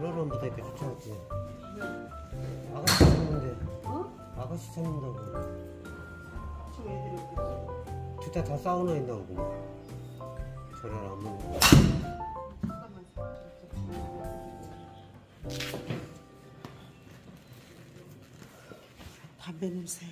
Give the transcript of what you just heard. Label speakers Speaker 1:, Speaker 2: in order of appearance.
Speaker 1: 결혼부터 이렇게 쫓아왔지. 아가씨 찾는데,
Speaker 2: 어?
Speaker 1: 아가씨 찾는다고.
Speaker 2: 저 애들이
Speaker 1: 다 사우나 있다고. 저를 안 먹는 거.
Speaker 2: 담배 냄새.